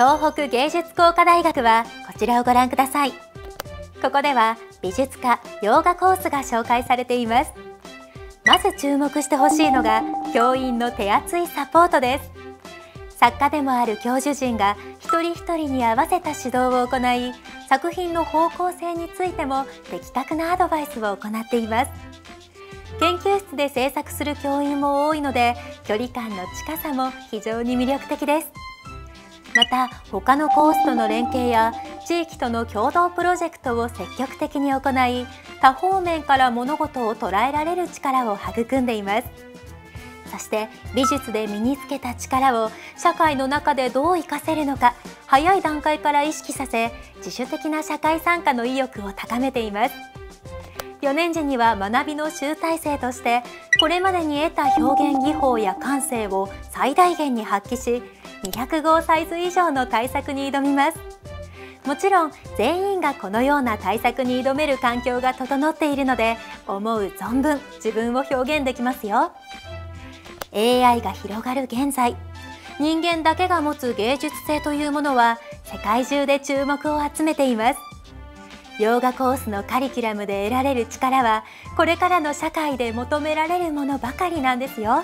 東北芸術工科大学はこちらをご覧ください。ここでは美術科洋画コースが紹介されています。まず注目してほしいのが教員の手厚いサポートです。作家でもある教授陣が一人一人に合わせた指導を行い作品の方向性についても的確なアドバイスを行っています。研究室で制作する教員も多いので距離感の近さも非常に魅力的です。また他のコースとの連携や地域との共同プロジェクトを積極的に行い多方面から物事を捉えられる力を育んでいます。そして美術で身につけた力を社会の中でどう活かせるのか早い段階から意識させ自主的な社会参加の意欲を高めています。4年時には学びの集大成としてこれまでに得た表現技法や感性を最大限に発揮し200号サイズ以上の対策に挑みます。もちろん全員がこのような対策に挑める環境が整っているので思う存分自分を表現できますよ。AI が広がる現在人間だけが持つ芸術性というものは世界中で注目を集めています。洋画コースのカリキュラムで得られる力はこれからの社会で求められるものばかりなんですよ。